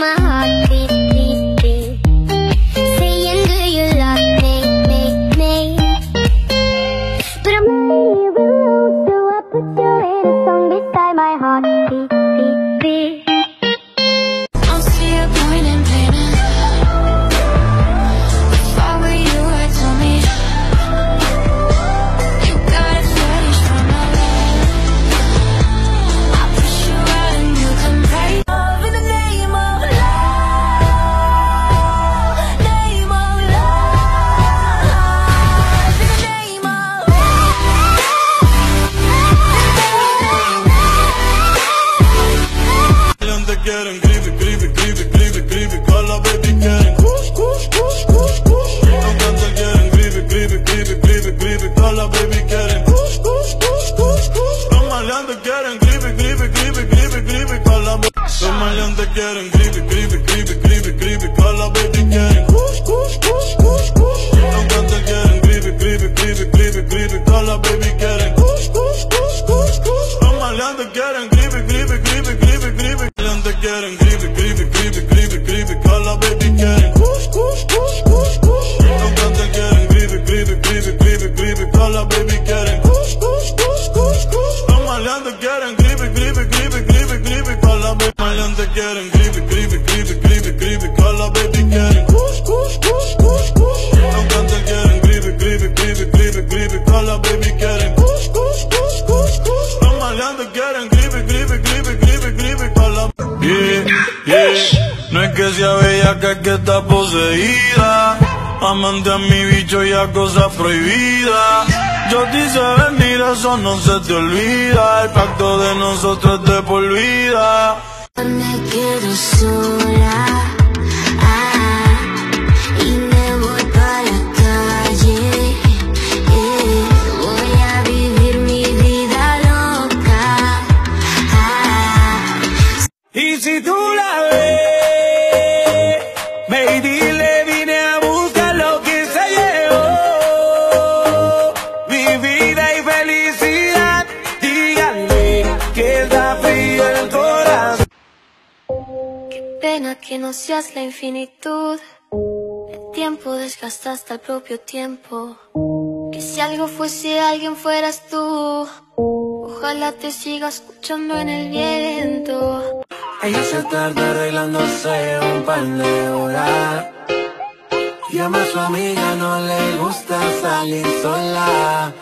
my heart de quieren gripe, gripe, gripe, gripe, gripe. Ellas te quieren gripe, gripe, gripe, gripe, gripe. Que la baby quieren kush, kush, kush, kush, kush. Ellas te quieren gripe, gripe, gripe, gripe, gripe. Que la baby quieren kush, kush, kush, kush, kush. Ellas te quieren es que sea bella, que es que está poseída. Amante a mi bicho y a cosas prohibidas. Yo te hice venir, eso no se te olvida. El pacto de nosotros es de por vida. Me quedo sola ah, y me voy para la calle. eh, voy a vivir mi vida loca. ah. Y si tú la ves, que está frío el corazón. Qué pena que no seas la infinitud. El tiempo desgasta hasta el propio tiempo. Que si algo fuese alguien fueras tú. Ojalá te siga escuchando en el viento. Ella se tarda arreglándose un par de horas. Llama a su amiga, no le gusta salir sola.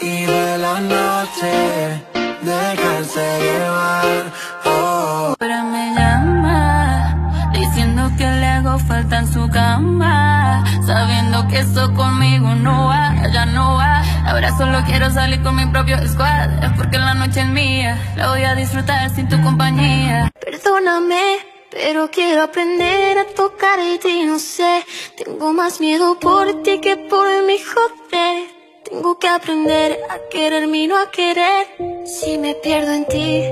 Y de la noche, dejarse llevar. Oh. Pero me llama diciendo que le hago falta en su cama, sabiendo que eso conmigo no va, ya no va. Ahora solo quiero salir con mi propio squad, es porque la noche es mía, la voy a disfrutar sin tu compañía. Perdóname, pero quiero aprender a tocar y ti, no sé. Tengo más miedo por ti que por mi joder. Tengo que aprender a quererme y no a querer. Si me pierdo en ti,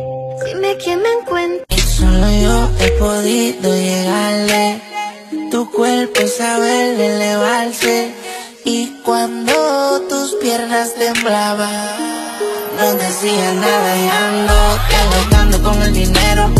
dime quién me encuentra. Y solo yo he podido llegarle. Tu cuerpo sabe elevarse. Y cuando tus piernas temblaban, no decía nada y ando, que con el dinero.